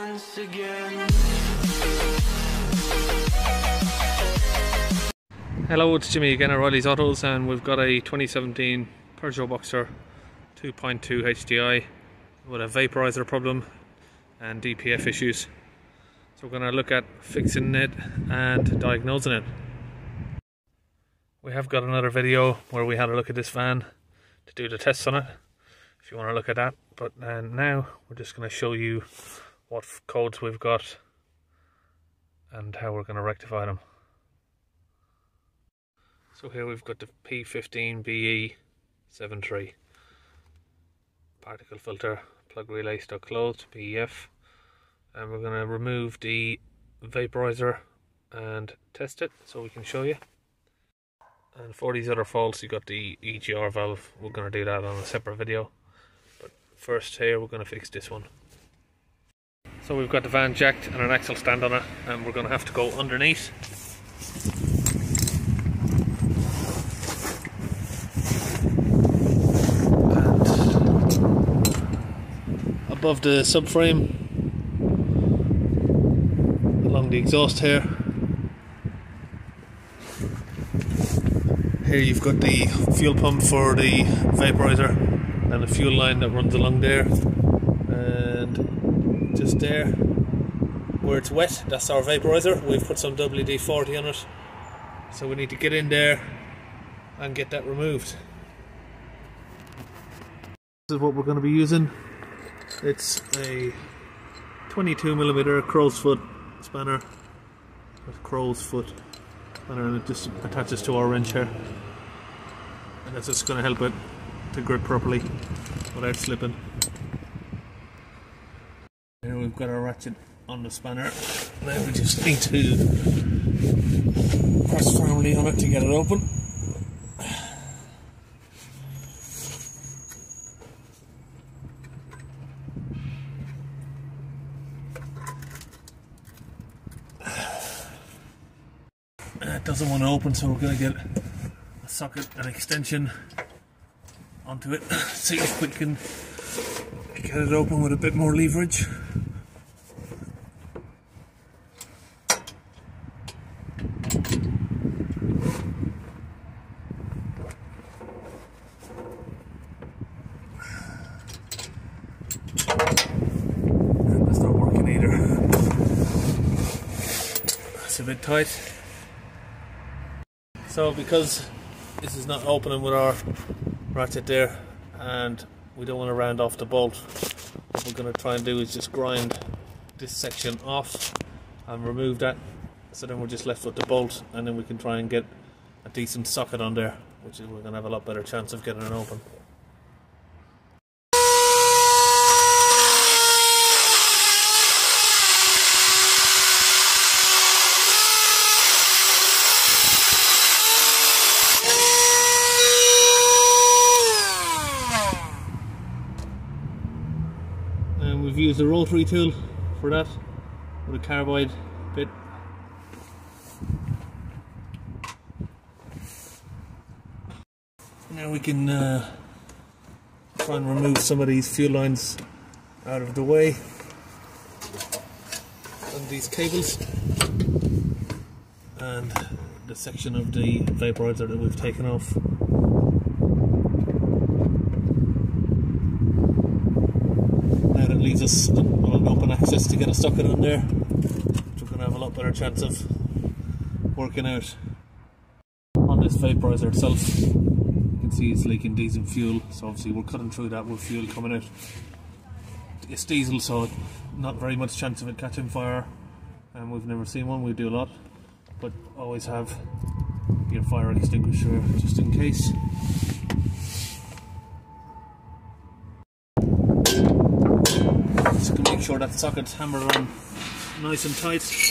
once again. Hello, it's Jimmy again at Riley's Autos, and we've got a 2017 Peugeot Boxer 2.2 HDI with a vaporizer problem and DPF issues. So we're going to look at fixing it and diagnosing it. We have got another video where we had a look at this van to do the tests on it. If you want to look at that, but uh, now we're just going to show you what codes we've got and how we're going to rectify them. So here we've got the P15BE73 particle filter plug relay stuck closed PEF and we're going to remove the vaporizer and test it so we can show you. And for these other faults you got the EGR valve. We're going to do that on a separate video. But first here we're going to fix this one so we've got the van jacked and an axle stand on it and we're going to have to go underneath above the subframe along the exhaust here. Here you've got the fuel pump for the vaporizer and the fuel line that runs along there and just there where it's wet. That's our vaporizer. We've put some WD-40 on it. So we need to get in there and get that removed. This is what we're going to be using. It's a 22 millimeter crow's foot spanner, With crow's foot spanner, and it just attaches to our wrench here. And that's just going to help it to grip properly without slipping. We've got our ratchet on the spanner. Now we just need to press firmly on it to get it open. it doesn't want to open so we're going to get a socket and extension onto it see if we can get it open with a bit more leverage that's not working either it's a bit tight so because this is not opening with our ratchet there and we don't want to round off the bolt, what we're going to try and do is just grind this section off and remove that so then we're just left with the bolt and then we can try and get a decent socket on there which is we're going to have a lot better chance of getting it open. Used a rotary tool for that with a carbide bit. Now we can uh, try and remove some of these fuel lines out of the way. And these cables. And the section of the vaporizer that we've taken off well, an open access to get a socket on there. Which we're going to have a lot better chance of working out on this vaporizer itself. You can see it's leaking diesel fuel so obviously we're cutting through that with fuel coming out. It's diesel so not very much chance of it catching fire and we've never seen one. We do a lot but always have your fire extinguisher just in case sure that socket's hammered on nice and tight.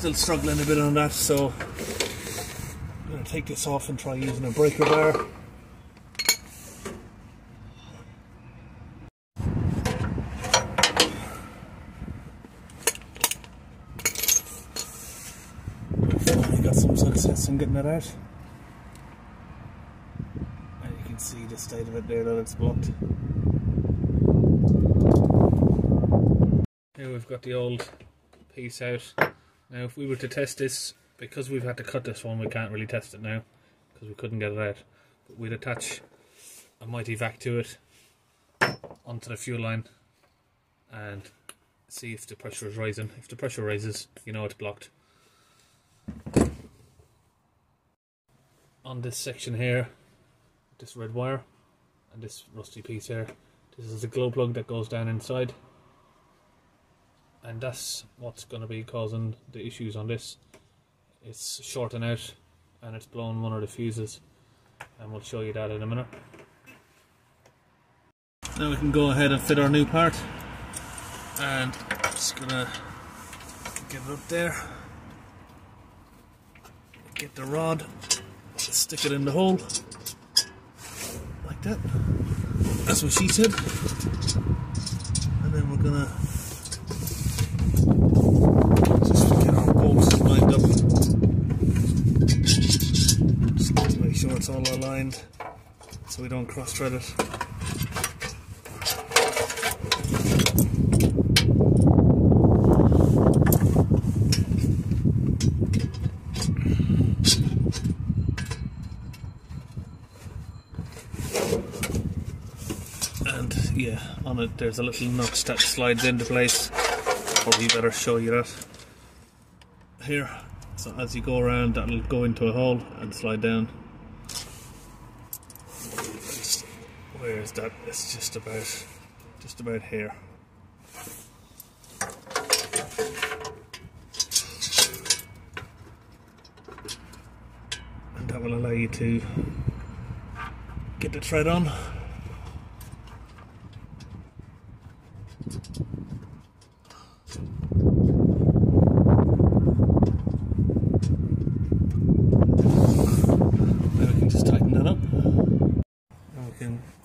Still struggling a bit on that, so I'm going to take this off and try using a breaker bar. Got some success in getting it out. And you can see the state of it there that it's blocked. Here we've got the old piece out. Now if we were to test this, because we've had to cut this one, we can't really test it now because we couldn't get it out. But we'd attach a Mityvac to it onto the fuel line and see if the pressure is rising. If the pressure rises, you know it's blocked. On this section here, this red wire and this rusty piece here, this is a glow plug that goes down inside and that's what's going to be causing the issues on this. It's shorting out and it's blowing one of the fuses and we'll show you that in a minute. Now we can go ahead and fit our new part and just gonna get it up there. Get the rod stick it in the hole like that. That's what she said. And then we're gonna it's aligned so we don't cross thread it. And yeah, on it there's a little nut that slides into place. Probably better show you that. Here, so as you go around that'll go into a hole and slide down where is that? It's just about just about here. And that will allow you to get the thread on.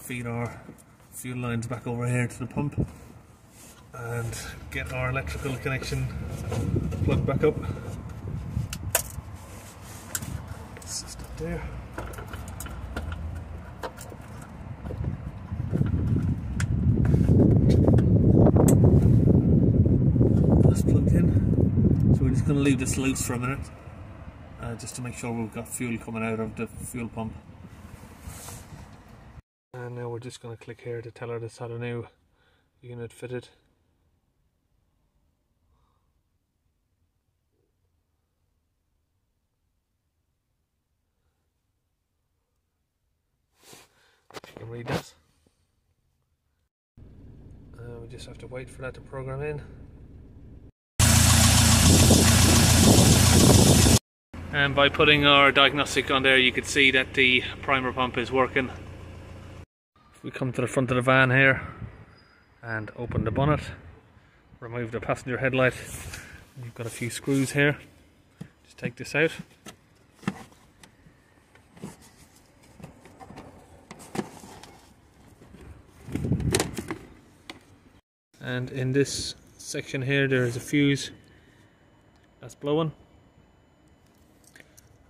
Feed our fuel lines back over here to the pump and get our electrical connection plugged back up. It's just up there. That's plugged in. So we're just going to leave this loose for a minute uh, just to make sure we've got fuel coming out of the fuel pump and now we're just going to click here to tell her this had a new unit fitted. You can read that. Uh, we just have to wait for that to program in. And by putting our diagnostic on there you could see that the primer pump is working we come to the front of the van here and open the bonnet remove the passenger headlight. You've got a few screws here. Just take this out. And in this section here there is a fuse that's blowing.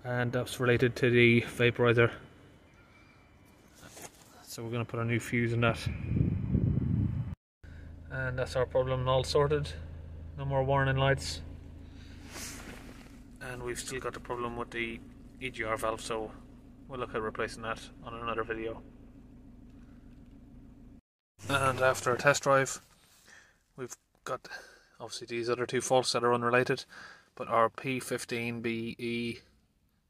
And that's related to the vaporizer so we're going to put a new fuse in that. And that's our problem all sorted. No more warning lights. And we've still got the problem with the EGR valve so we'll look at replacing that on another video. And after a test drive we've got obviously these other two faults that are unrelated but our P15BE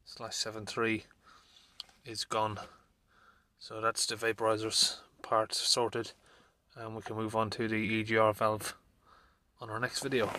slash 73 is gone so that's the vaporizers part sorted and we can move on to the EGR valve on our next video.